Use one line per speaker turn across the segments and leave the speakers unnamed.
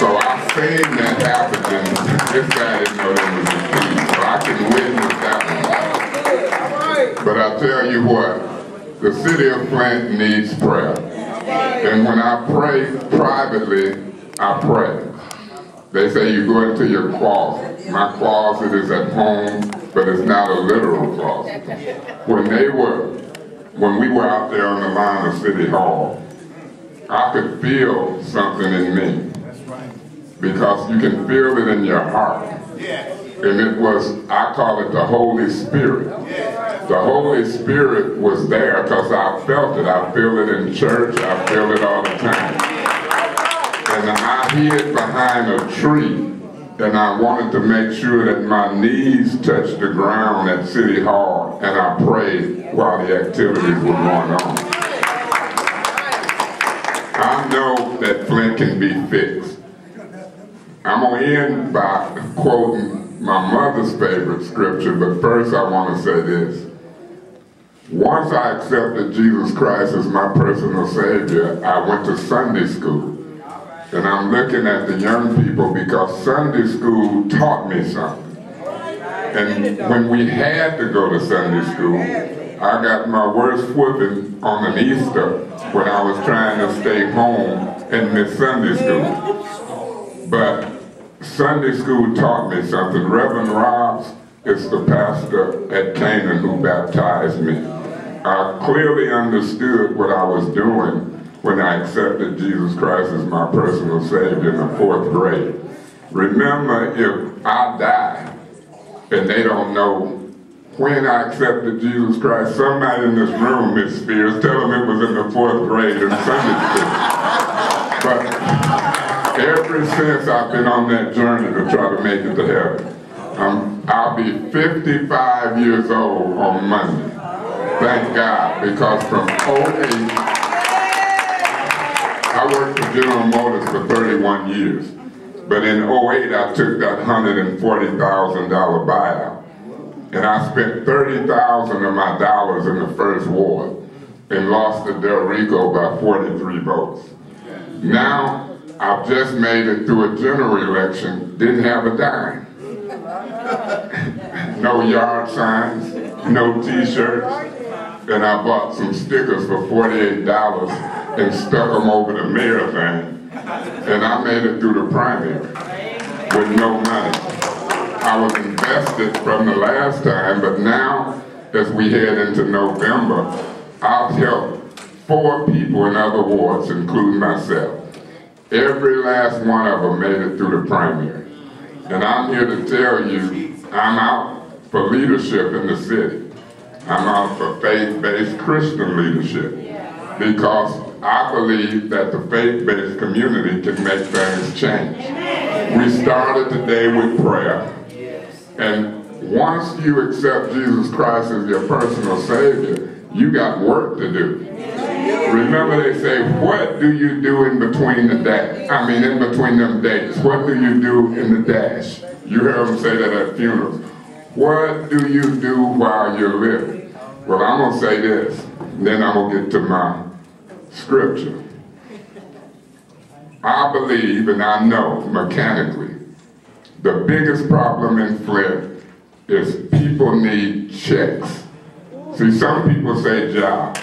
So I've seen that happen, this guy didn't know there was a key. So I can witness that one. But I tell you what, the city of Flint needs prayer. And when I pray privately, I pray. They say you go into your closet. My closet is at home, but it's not a literal closet. When they were, when we were out there on the line of City Hall, I could feel something in me. Because you can feel it in your heart. And it was, I call it the Holy Spirit. The Holy Spirit was there because I felt it. I feel it in church. I feel it all the time and I hid behind a tree and I wanted to make sure that my knees touched the ground at City Hall and I prayed while the activities were going on. I know that Flint can be fixed. I'm going to end by quoting my mother's favorite scripture, but first I want to say this. Once I accepted Jesus Christ as my personal Savior, I went to Sunday school. And I'm looking at the young people because Sunday school taught me something. And when we had to go to Sunday school, I got my worst whooping on an Easter when I was trying to stay home and miss Sunday school. But Sunday school taught me something. Reverend Robs is the pastor at Canaan who baptized me. I clearly understood what I was doing when I accepted Jesus Christ as my personal Savior in the fourth grade. Remember, if I die and they don't know when I accepted Jesus Christ, somebody in this room, Miss Spears, tell them it was in the fourth grade in Sunday school. But ever since I've been on that journey to try to make it to heaven, um, I'll be 55 years old on Monday. Thank God, because from 08 I worked for General Motors for 31 years. But in 08, I took that $140,000 buyout. And I spent 30,000 of my dollars in the first ward and lost to Delrico by 43 votes. Now, I've just made it through a general election, didn't have a dime. no yard signs, no t-shirts, and I bought some stickers for $48 and stuck them over the mayor thing. And I made it through the primary with no money. I was invested from the last time, but now, as we head into November, I've helped four people in other wards, including myself. Every last one of them made it through the primary. And I'm here to tell you, I'm out for leadership in the city. I'm out for faith-based Christian leadership because I believe that the faith-based community can make things change. We started today with prayer. And once you accept Jesus Christ as your personal Savior, you got work to do. Remember they say, what do you do in between the dash? I mean, in between them dates. What do you do in the dash? You hear them say that at funerals. What do you do while you're living? Well, I'm going to say this, then I'm going to get to my scripture. I believe and I know mechanically the biggest problem in Flint is people need checks. See, some people say jobs.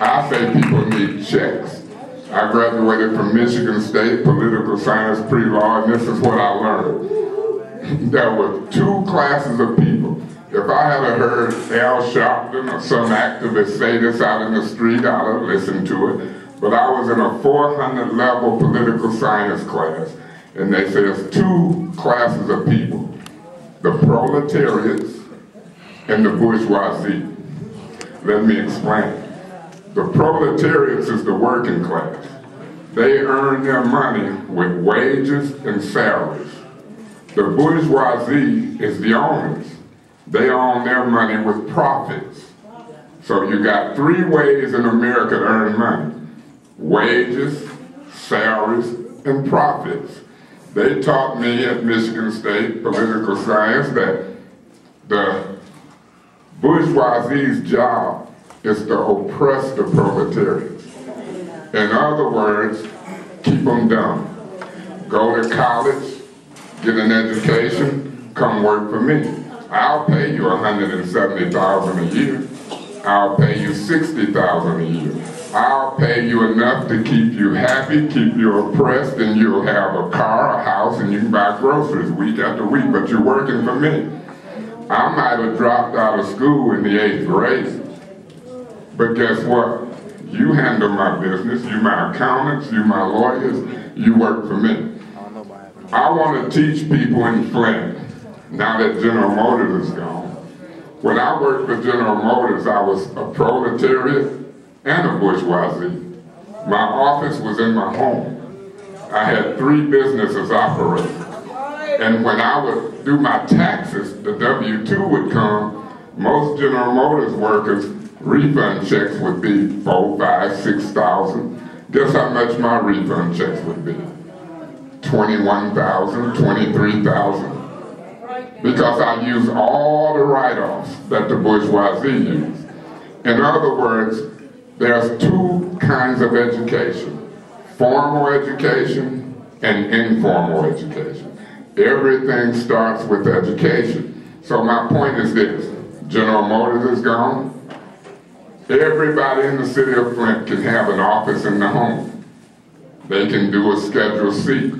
I say people need checks. I graduated from Michigan State political science pre-law, and this is what I learned. There were two classes of people if I had heard Al Sharpton or some activist say this out in the street, I'd have listened to it. But I was in a 400 level political science class, and they said there's two classes of people, the proletariats and the bourgeoisie. Let me explain. The proletariats is the working class. They earn their money with wages and salaries. The bourgeoisie is the owners. They own their money with profits. So you got three ways in America to earn money. Wages, salaries, and profits. They taught me at Michigan State political science that the bourgeoisie's job is to oppress the proletarians. In other words, keep them dumb. go to college, get an education, come work for me. I'll pay you 170000 a year. I'll pay you 60000 a year. I'll pay you enough to keep you happy, keep you oppressed, and you'll have a car, a house, and you can buy groceries week after week, but you're working for me. I might have dropped out of school in the eighth grade, but guess what? You handle my business, you my accountants, you my lawyers, you work for me. I want to teach people in Flint, now that General Motors is gone. When I worked for General Motors, I was a proletariat and a bourgeoisie. My office was in my home. I had three businesses operating. And when I would do my taxes, the W-2 would come, most General Motors workers, refund checks would be four, five, six thousand. Guess how much my refund checks would be? 21,000, 23,000. Because I use all the write-offs that the bourgeoisie use. In other words, there's two kinds of education, formal education and informal education. Everything starts with education. So my point is this, General Motors is gone. Everybody in the city of Flint can have an office in the home. They can do a Schedule C.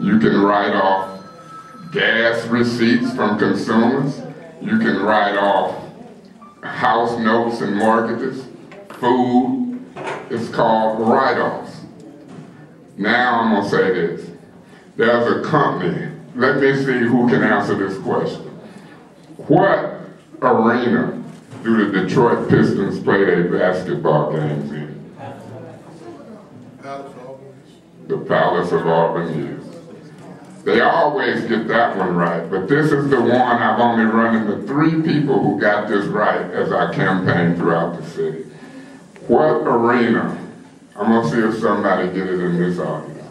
You can write off gas receipts from consumers. You can write off house notes and mortgages food is called write-offs. Now I'm gonna say this. There's a company, let me see who can answer this question. What arena do the Detroit Pistons play their basketball games in? The Palace of Auburn They always get that one right, but this is the one I've only run into three people who got this right as I campaigned throughout the city. What arena, I'm gonna see if somebody get it in this audience.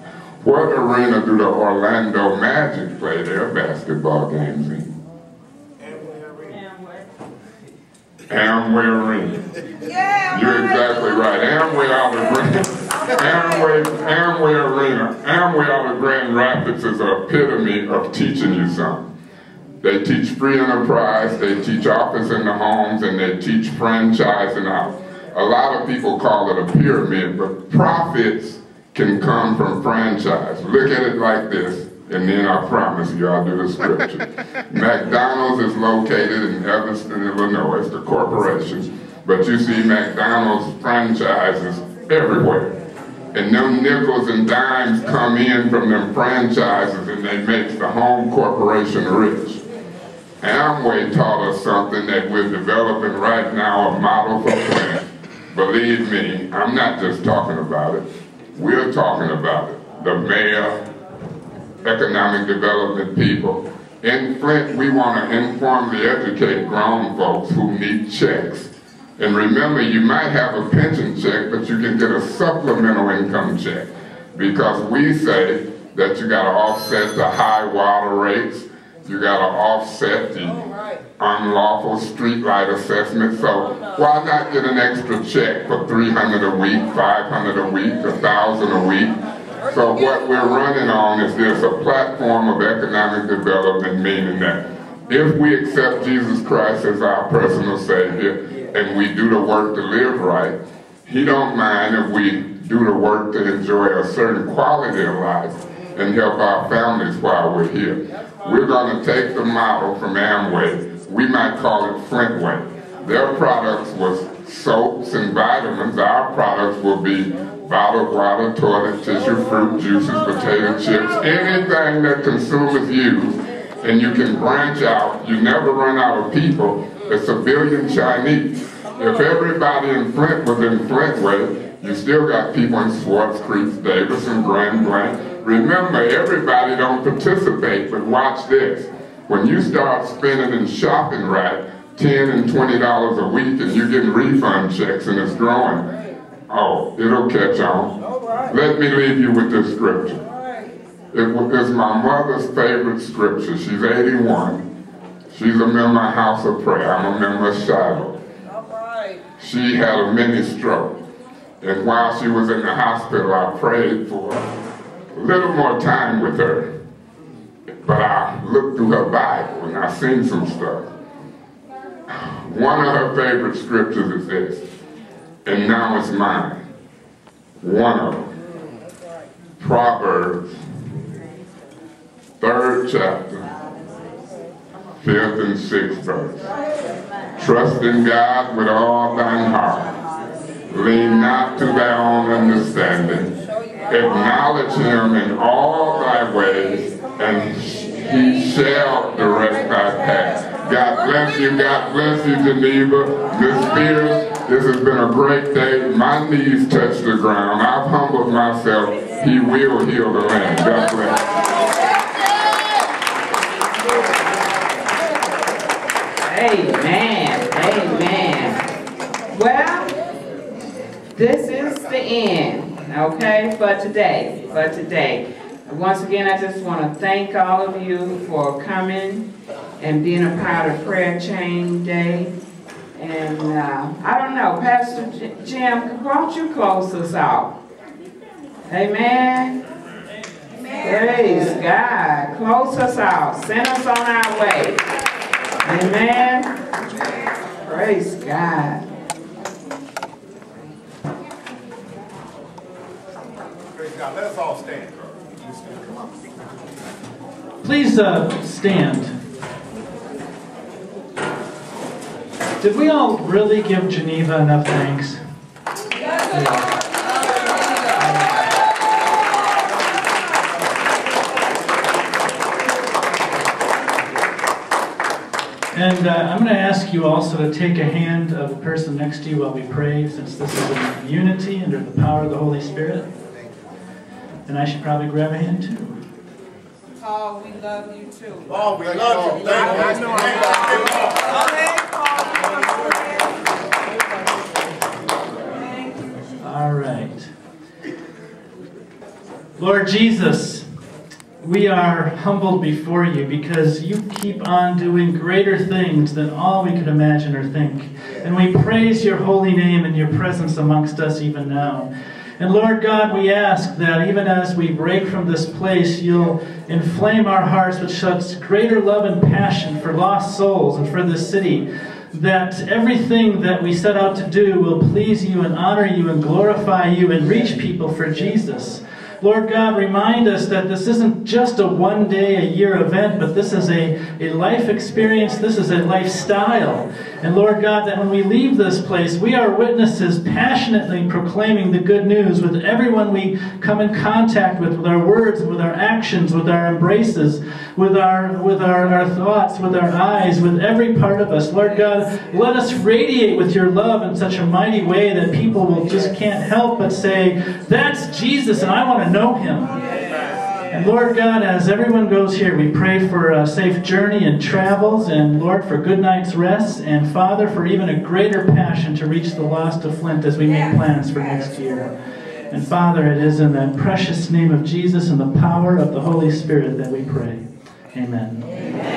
What arena do the Orlando Magic play their basketball games in? Amway Arena. Yeah, You're exactly right. Amway of Grand, Amway, Amway Arena, Amway of Grand Rapids is an epitome of teaching you something. They teach free enterprise, they teach office in the homes, and they teach franchising out a lot of people call it a pyramid, but profits can come from franchise. Look at it like this, and then I promise you I'll do the scripture. McDonald's is located in Evanston, Illinois, the corporation, but you see McDonald's franchises everywhere. And them nickels and dimes come in from them franchises and they make the home corporation rich. Amway taught us something that we're developing right now, a model for Flint. Believe me, I'm not just talking about it. We're talking about it. The mayor, economic development people. In Flint, we want to informally educate grown folks who need checks. And remember, you might have a pension check, but you can get a supplemental income check. Because we say that you got to offset the high water rates, you got to offset the oh, unlawful streetlight assessment. So why not get an extra check for 300 a week, 500 a week, 1,000 a week? So what we're running on is this, a platform of economic development, meaning that if we accept Jesus Christ as our personal Savior and we do the work to live right, He don't mind if we do the work to enjoy a certain quality of life and help our families while we're here. We're going to take the model from Amway. We might call it Flintway. Their products was soaps and vitamins. Our products will be bottled water, toilet tissue, fruit juices, potato chips, anything that consumers use. And you can branch out. You never run out of people. It's a billion Chinese. If everybody in Flint was in Flintway, you still got people in Swartz Creek, Davis, and Grand Blanc. Remember, everybody don't participate, but watch this. When you start spending and shopping right, 10 and $20 a week and you're getting refund checks and it's growing, oh, it'll catch on. Let me leave you with this scripture. It is my mother's favorite scripture. She's 81. She's a member of House of Prayer. I'm a member of Shiloh. She had a mini stroke. And while she was in the hospital, I prayed for a little more time with her. But I looked through her Bible and I seen some stuff. One of her favorite scriptures is this, and now it's mine. One of them. Proverbs, third chapter, fifth and sixth verse. Trust in God with all thine heart. Lean not to thy own understanding. Acknowledge him in all thy ways, and he shall direct thy path. God bless you. God bless you, Geneva. Miss Spears, this has been a great day. My knees touch the ground. I've humbled myself. He will heal the land. God bless.
Amen. Amen. Well, this is the end, okay, for today, for today. Once again, I just want to thank all of you for coming and being a part of Prayer Chain Day. And uh, I don't know, Pastor Jim, why don't you close us out? Amen. Praise God. Close us out. Send us on our way. Amen. Praise God.
Praise God. Let us all stand.
Please uh, stand. Did we all really give Geneva enough thanks? And uh, I'm going to ask you also to take a hand of the person next to you while we pray, since this is in unity under the power of the Holy Spirit. And I should probably grab a hand too.
Paul, we love you too.
Oh, we love you. Thank you. Thank you.
All right. Lord Jesus, we are humbled before you because you keep on doing greater things than all we could imagine or think. And we praise your holy name and your presence amongst us even now. And Lord God, we ask that even as we break from this place, you'll inflame our hearts with such greater love and passion for lost souls and for this city, that everything that we set out to do will please you and honor you and glorify you and reach people for Jesus. Lord God, remind us that this isn't just a one day, a year event, but this is a, a life experience, this is a lifestyle. And Lord God, that when we leave this place, we are witnesses passionately proclaiming the good news with everyone we come in contact with, with our words, with our actions, with our embraces, with our with our, our thoughts, with our eyes, with every part of us. Lord God, let us radiate with your love in such a mighty way that people will just can't help but say, That's Jesus, and I want to know him. And Lord God, as everyone goes here, we pray for a safe journey and travels, and Lord, for good night's rest, and Father, for even a greater passion to reach the lost of Flint as we make plans for next year. And Father, it is in the precious name of Jesus and the power of the Holy Spirit that we pray. Amen. Amen.